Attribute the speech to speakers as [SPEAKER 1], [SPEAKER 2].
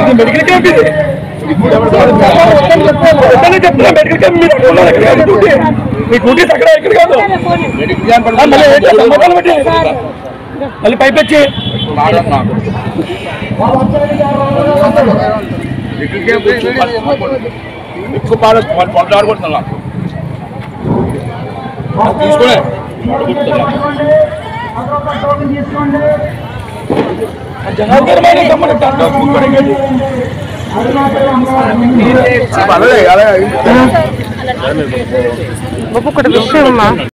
[SPEAKER 1] ఇది medical camp ఇది వద్దనే చెప్తున్నా మెడికల్ క్యాంప్ మీరు అక్కడ ఉన్నారు ఇక్కడ కాదు డ్యూటీ మీ డ్యూటీ అక్కడ ఇక్కడ కాదు ఆ, మళ్ళీ ఏంటి అసలు మొదలు పెట్టి మళ్ళీ పైపెచ్చి
[SPEAKER 2] ఎక్కువ పాలు పొట్టు ఆడుకుంటున్నా తీసుకునే
[SPEAKER 3] ఒక్కొక్కటి విషయం